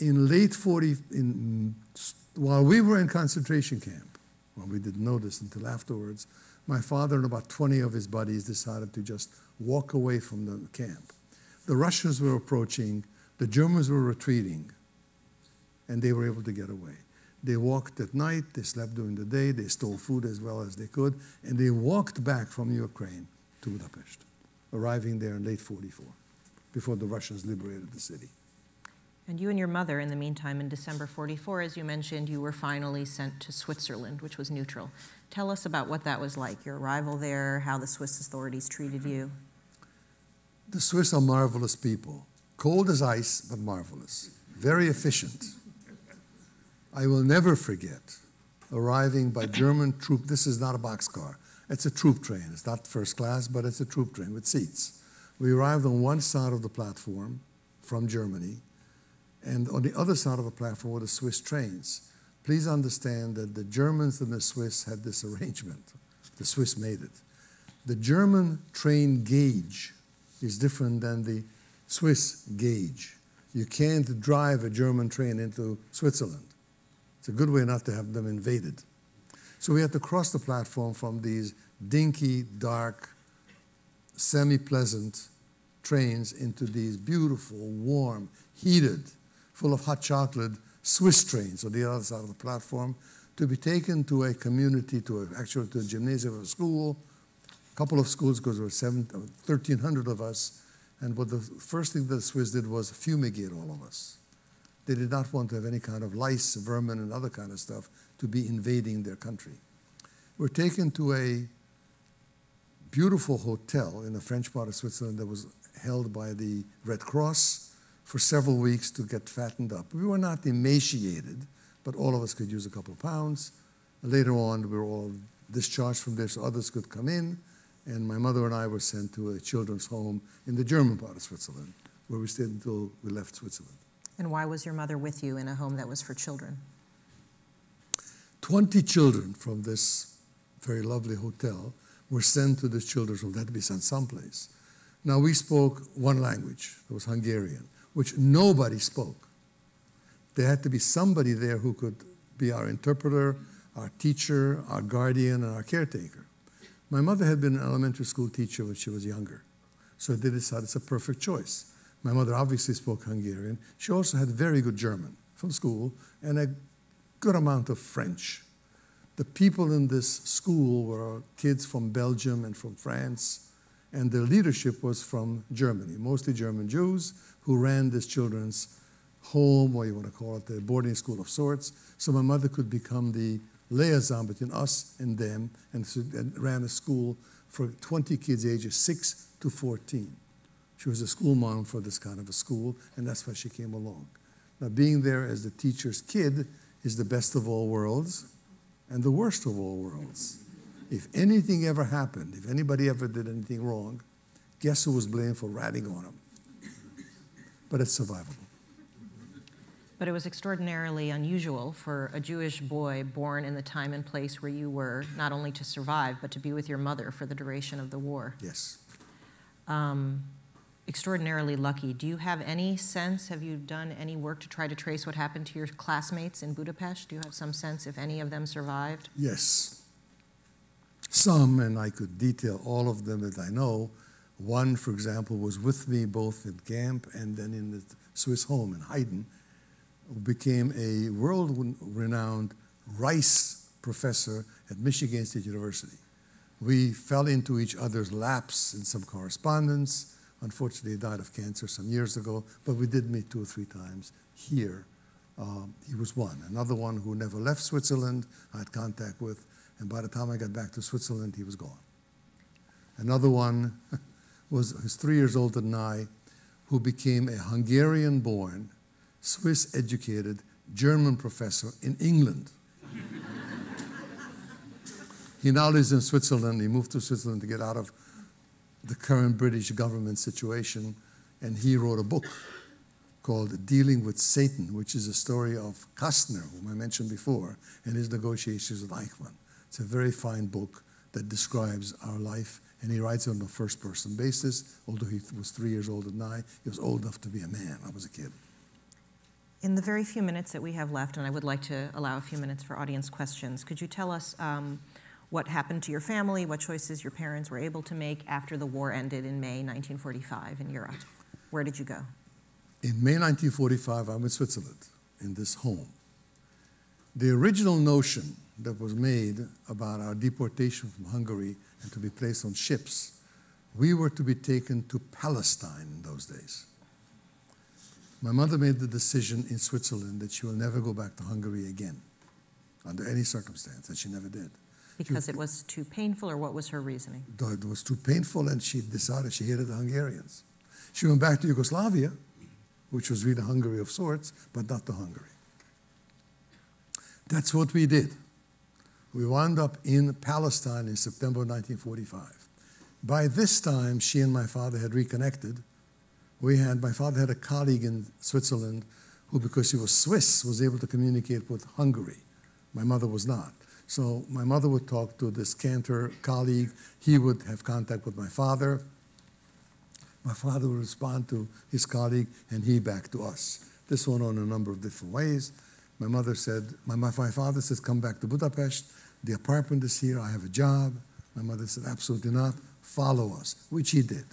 In late 40, in, while we were in concentration camp, well, we didn't know this until afterwards, my father and about 20 of his buddies decided to just walk away from the camp. The Russians were approaching, the Germans were retreating, and they were able to get away. They walked at night, they slept during the day, they stole food as well as they could, and they walked back from Ukraine to Budapest arriving there in late 44, before the Russians liberated the city. And you and your mother, in the meantime, in December 44, as you mentioned, you were finally sent to Switzerland, which was neutral. Tell us about what that was like, your arrival there, how the Swiss authorities treated you. The Swiss are marvelous people, cold as ice, but marvelous, very efficient. I will never forget arriving by German troop. This is not a boxcar. It's a troop train. It's not first class, but it's a troop train with seats. We arrived on one side of the platform from Germany, and on the other side of the platform were the Swiss trains. Please understand that the Germans and the Swiss had this arrangement. The Swiss made it. The German train gauge is different than the Swiss gauge. You can't drive a German train into Switzerland. It's a good way not to have them invaded. So we had to cross the platform from these dinky, dark, semi pleasant trains into these beautiful, warm, heated, full of hot chocolate Swiss trains on the other side of the platform to be taken to a community, to a, actually to a gymnasium of a school, a couple of schools because there were seven, uh, 1,300 of us. And what the first thing that the Swiss did was fumigate all of us. They did not want to have any kind of lice, vermin, and other kind of stuff to be invading their country. We're taken to a beautiful hotel in the French part of Switzerland that was held by the Red Cross for several weeks to get fattened up. We were not emaciated, but all of us could use a couple of pounds. Later on, we were all discharged from there so others could come in, and my mother and I were sent to a children's home in the German part of Switzerland, where we stayed until we left Switzerland. And why was your mother with you in a home that was for children? 20 children from this very lovely hotel were sent to this children's home. They had to be sent someplace. Now, we spoke one language, it was Hungarian, which nobody spoke. There had to be somebody there who could be our interpreter, our teacher, our guardian, and our caretaker. My mother had been an elementary school teacher when she was younger, so they decided it's a perfect choice. My mother obviously spoke Hungarian. She also had very good German from school and a good amount of French. The people in this school were kids from Belgium and from France, and the leadership was from Germany, mostly German Jews who ran this children's home, or you want to call it the boarding school of sorts. So my mother could become the liaison between us and them and, and ran a school for 20 kids ages 6 to 14. She was a school mom for this kind of a school, and that's why she came along. Now, being there as the teacher's kid is the best of all worlds and the worst of all worlds. If anything ever happened, if anybody ever did anything wrong, guess who was blamed for ratting on them? But it's survivable. But it was extraordinarily unusual for a Jewish boy born in the time and place where you were, not only to survive, but to be with your mother for the duration of the war. Yes. Um, extraordinarily lucky. Do you have any sense, have you done any work to try to trace what happened to your classmates in Budapest? Do you have some sense if any of them survived? Yes. Some, and I could detail all of them that I know. One, for example, was with me both at camp and then in the Swiss home in Heiden, became a world renowned rice professor at Michigan State University. We fell into each other's laps in some correspondence Unfortunately, he died of cancer some years ago, but we did meet two or three times here. Um, he was one. Another one who never left Switzerland, I had contact with, and by the time I got back to Switzerland, he was gone. Another one was who's three years older than I, who became a Hungarian born, Swiss educated German professor in England. he now lives in Switzerland. He moved to Switzerland to get out of the current British government situation, and he wrote a book called Dealing with Satan, which is a story of Kastner, whom I mentioned before, and his negotiations with Eichmann. It's a very fine book that describes our life, and he writes it on a first person basis. Although he was three years older than I, he was old enough to be a man. I was a kid. In the very few minutes that we have left, and I would like to allow a few minutes for audience questions, could you tell us um, what happened to your family, what choices your parents were able to make after the war ended in May 1945 in Europe? Where did you go? In May 1945, I'm in Switzerland, in this home. The original notion that was made about our deportation from Hungary and to be placed on ships, we were to be taken to Palestine in those days. My mother made the decision in Switzerland that she will never go back to Hungary again, under any circumstance, and she never did. Because it was too painful, or what was her reasoning? It was too painful, and she decided she hated the Hungarians. She went back to Yugoslavia, which was really Hungary of sorts, but not the Hungary. That's what we did. We wound up in Palestine in September 1945. By this time, she and my father had reconnected. We had, my father had a colleague in Switzerland who, because he was Swiss, was able to communicate with Hungary. My mother was not. So my mother would talk to this cantor colleague. He would have contact with my father. My father would respond to his colleague, and he back to us. This went on in a number of different ways. My mother said, my, my father says, come back to Budapest. The apartment is here. I have a job. My mother said, absolutely not. Follow us, which he did.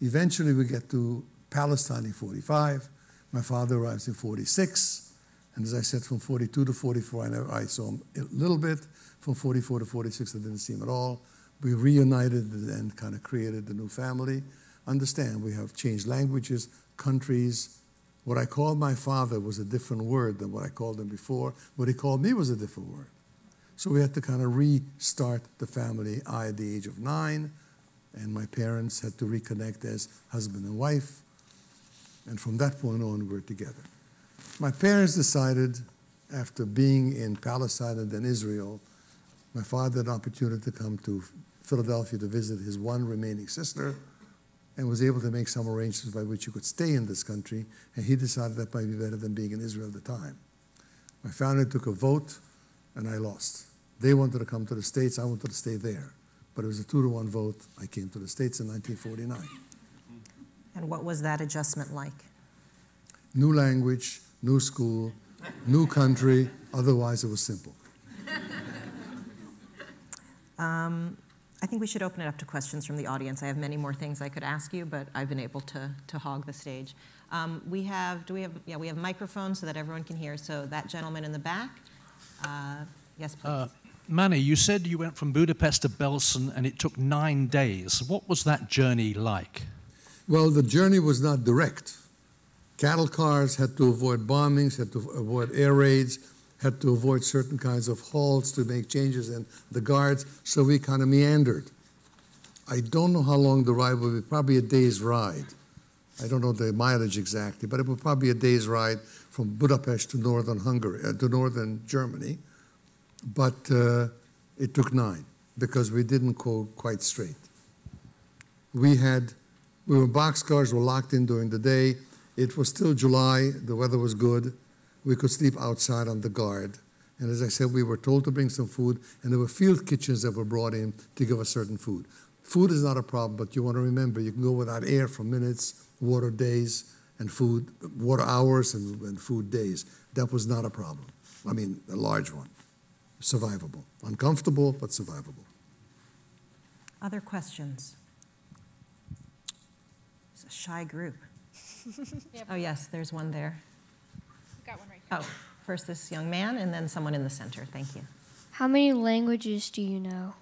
Eventually, we get to Palestine in 45. My father arrives in 46. And as I said, from 42 to 44, I, never, I saw him a little bit. From 44 to 46, I didn't see him at all. We reunited and kind of created the new family. Understand, we have changed languages, countries. What I called my father was a different word than what I called him before. What he called me was a different word. So we had to kind of restart the family. I, at the age of nine, and my parents had to reconnect as husband and wife. And from that point on, we're together. My parents decided, after being in Palestine and then Israel, my father had an opportunity to come to Philadelphia to visit his one remaining sister and was able to make some arrangements by which he could stay in this country. And he decided that might be better than being in Israel at the time. My family took a vote, and I lost. They wanted to come to the States, I wanted to stay there. But it was a two to one vote. I came to the States in 1949. And what was that adjustment like? New language, new school, new country. Otherwise, it was simple. Um, I think we should open it up to questions from the audience. I have many more things I could ask you, but I've been able to, to hog the stage. Um, we have, do we have, yeah, we have microphones so that everyone can hear. So that gentleman in the back. Uh, yes, please. Uh, Manny, you said you went from Budapest to Belsen and it took nine days. What was that journey like? Well, the journey was not direct. Cattle cars had to avoid bombings, had to avoid air raids, had to avoid certain kinds of halts to make changes in the guards, so we kind of meandered. I don't know how long the ride would be, probably a day's ride. I don't know the mileage exactly, but it would probably be a day's ride from Budapest to northern Hungary, uh, to northern Germany. But uh, it took nine because we didn't go quite straight. We had, we were boxcars we were locked in during the day. It was still July, the weather was good we could sleep outside on the guard. And as I said, we were told to bring some food, and there were field kitchens that were brought in to give us certain food. Food is not a problem, but you want to remember you can go without air for minutes, water days, and food, water hours, and, and food days. That was not a problem. I mean, a large one. Survivable. Uncomfortable, but survivable. Other questions? It's a shy group. oh, yes, there's one there got one right here. Oh, first this young man and then someone in the center. Thank you. How many languages do you know?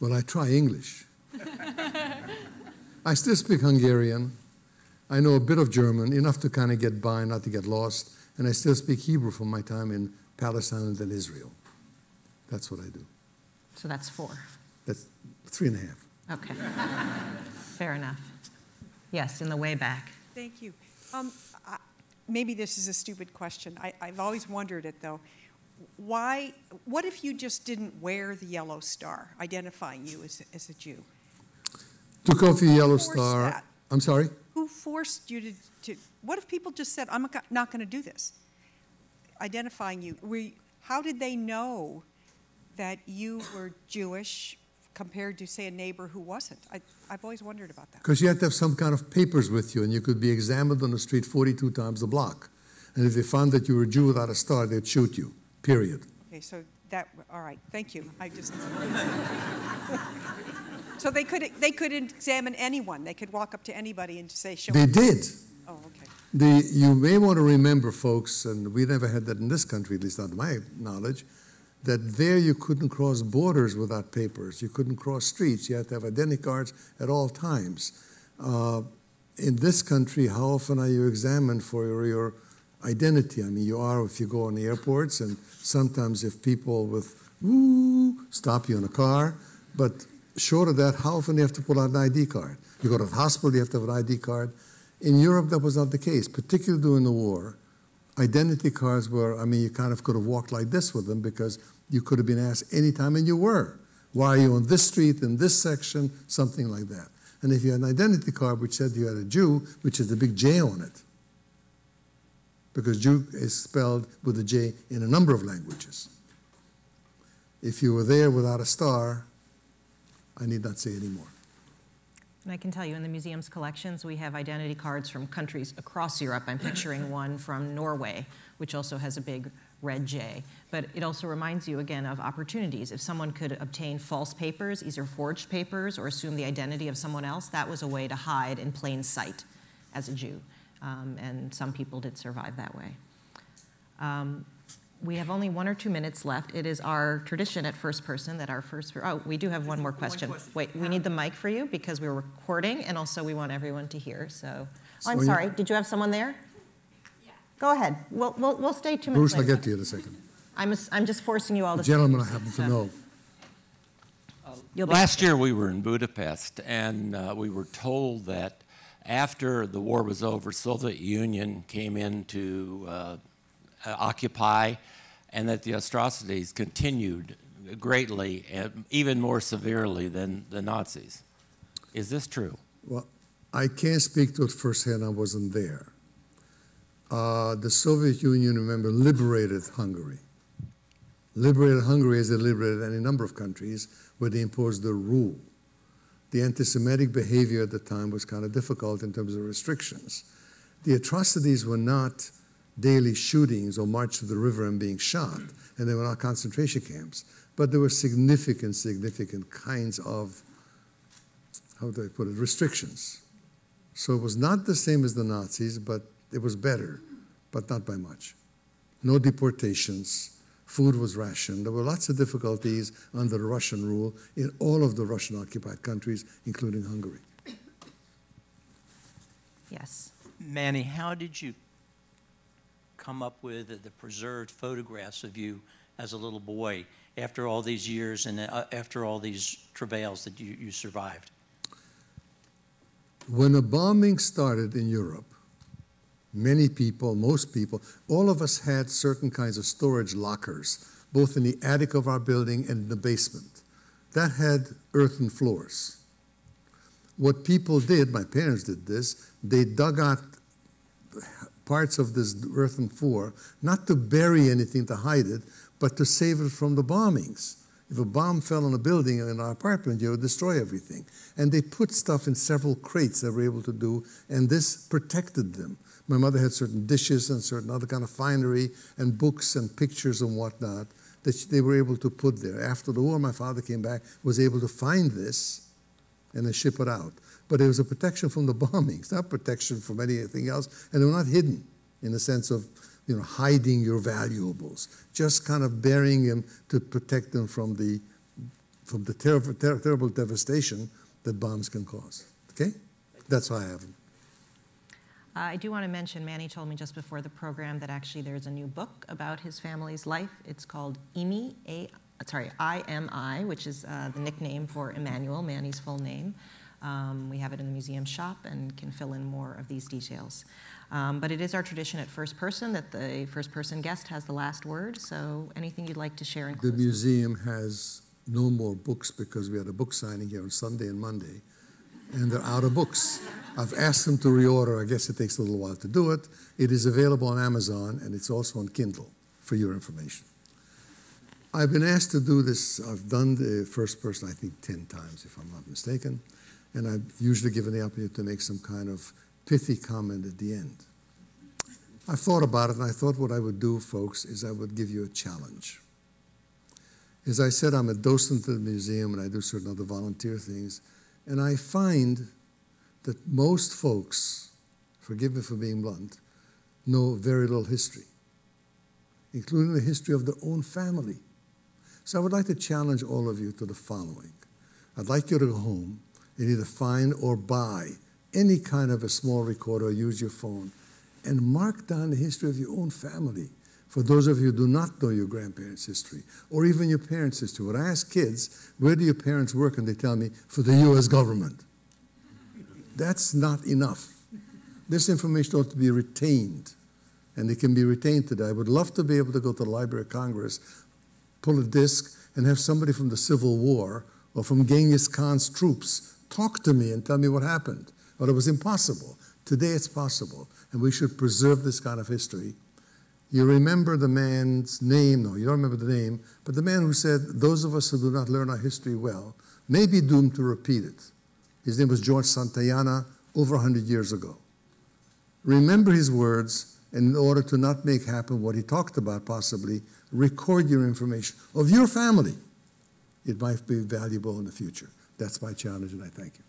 Well, I try English. I still speak Hungarian. I know a bit of German, enough to kind of get by, not to get lost. And I still speak Hebrew from my time in Palestine and then Israel. That's what I do. So that's four. That's three and a half. Okay. Fair enough. Yes, in the way back. Thank you. Um, I- Maybe this is a stupid question. I, I've always wondered it, though. Why, what if you just didn't wear the yellow star identifying you as, as a Jew? Took off the yellow star. that? I'm sorry? Who forced you to, to, what if people just said, I'm not going to do this? Identifying you, Were, how did they know that you were Jewish compared to, say, a neighbor who wasn't? I, I've always wondered about that. Because you had to have some kind of papers with you, and you could be examined on the street 42 times a block. And if they found that you were a Jew without a star, they'd shoot you, period. Okay, so that, all right, thank you. I just. So they could, they could examine anyone. They could walk up to anybody and say, show me. They me. did. Oh, okay. The, you may want to remember, folks, and we never had that in this country, at least not to my knowledge, that there you couldn't cross borders without papers. You couldn't cross streets. You had to have identity cards at all times. Uh, in this country, how often are you examined for your, your identity? I mean, you are if you go on the airports, and sometimes if people with woo stop you in a car. But short of that, how often do you have to pull out an ID card? You go to the hospital, you have to have an ID card. In Europe, that was not the case, particularly during the war. Identity cards were, I mean, you kind of could have walked like this with them because you could have been asked anytime, and you were. Why are you on this street, in this section, something like that. And if you had an identity card which said you had a Jew, which is a big J on it, because Jew is spelled with a J in a number of languages. If you were there without a star, I need not say anymore. And I can tell you, in the museum's collections, we have identity cards from countries across Europe. I'm picturing one from Norway, which also has a big red J. But it also reminds you again of opportunities. If someone could obtain false papers, either forged papers or assume the identity of someone else, that was a way to hide in plain sight as a Jew. Um, and some people did survive that way. Um, we have only one or two minutes left. It is our tradition at First Person that our first, oh, we do have one more question. Wait, we need the mic for you because we're recording and also we want everyone to hear, so. Oh, I'm So you- sorry, did you have someone there? Yeah. Go ahead. We'll, we'll, we'll stay two minutes Bruce, I'll later. get to you in a second. I'm, just- I'm just forcing you all to. The stay. gentleman I happen to know. you'll be- Last year, we were in Budapest, and uh, we were told that after the war was over, Soviet Union came in to uh, uh, occupy, and that the atrocities continued greatly, and even more severely than the Nazis. Is this true? Well, I can't speak to it firsthand, I wasn't there. Uh, the Soviet Union, remember, liberated Hungary. Liberated Hungary as they liberated any number of countries where they imposed their rule. The anti Semitic behavior at the time was kind of difficult in terms of restrictions. The atrocities were not daily shootings or march to the river and being shot, and they were not concentration camps, but there were significant, significant kinds of, how do I put it, restrictions. So it was not the same as the Nazis, but it was better, but not by much. No deportations. Food was rationed. There were lots of difficulties under Russian rule in all of the Russian occupied countries, including Hungary. Yes. Manny, how did you come up with the preserved photographs of you as a little boy after all these years and uh, after all these travails that you, you survived? When a bombing started in Europe, many people, most people, all of us had certain kinds of storage lockers, both in the attic of our building and in the basement. That had earthen floors. What people did, my parents did this, they dug out parts of this earthen floor, not to bury anything to hide it, but to save it from the bombings. If a bomb fell on a building or in our apartment, it would destroy everything. And they put stuff in several crates they were able to do, and this protected them. My mother had certain dishes and certain other kind of finery and books and pictures and whatnot that they were able to put there. After the war, my father came back, was able to find this and then ship it out. But it was a protection from the bombings, not protection from anything else, and they were not hidden in the sense of you know hiding your valuables, just kind of burying them to protect them from the from the terrible, ter- terrible devastation that bombs can cause. Okay, that's why I have them. Uh, I do want to mention, Manny told me just before the program that actually there's a new book about his family's life. It's called Imi, A sorry, IMI, which is uh, the nickname for Emanuel, Manny's full name. Um, we have it in the museum shop and can fill in more of these details. Um, but it is our tradition at first person that the first person guest has the last word. So anything you'd like to share in The closing? museum has no more books because we had a book signing here on Sunday and Monday, and they're out of books. I've asked them to reorder. I guess it takes a little while to do it. It is available on Amazon, and it's also on Kindle for your information. I've been asked to do this. I've done the first person, I think, 10 times, if I'm not mistaken, and I'm usually given the opportunity to make some kind of pithy comment at the end. I thought about it, and I thought what I would do, folks, is I would give you a challenge. As I said, I'm a docent at the museum and I do certain other volunteer things. And I find that most folks, forgive me for being blunt, know very little history, including the history of their own family. So I would like to challenge all of you to the following. I'd like you to go home and either find or buy any kind of a small recorder or use your phone and mark down the history of your own family. For those of you who do not know your grandparents' history or even your parents' history, when I ask kids, where do your parents work? And they tell me, for the U.S. government. That's not enough. This information ought to be retained, and it can be retained today. I would love to be able to go to the Library of Congress, pull a disc, and have somebody from the Civil War or from Genghis Khan's troops talk to me and tell me what happened. But it was impossible. Today it's possible, and we should preserve this kind of history. You remember the man's name, no, you don't remember the name, but the man who said, Those of us who do not learn our history well may be doomed to repeat it. His name was George Santayana, over 100 years ago. Remember his words, and in order to not make happen what he talked about, possibly, record your information of your family. It might be valuable in the future. That's my challenge, and I thank you.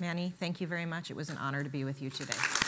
Manny, thank you very much. It was an honor to be with you today.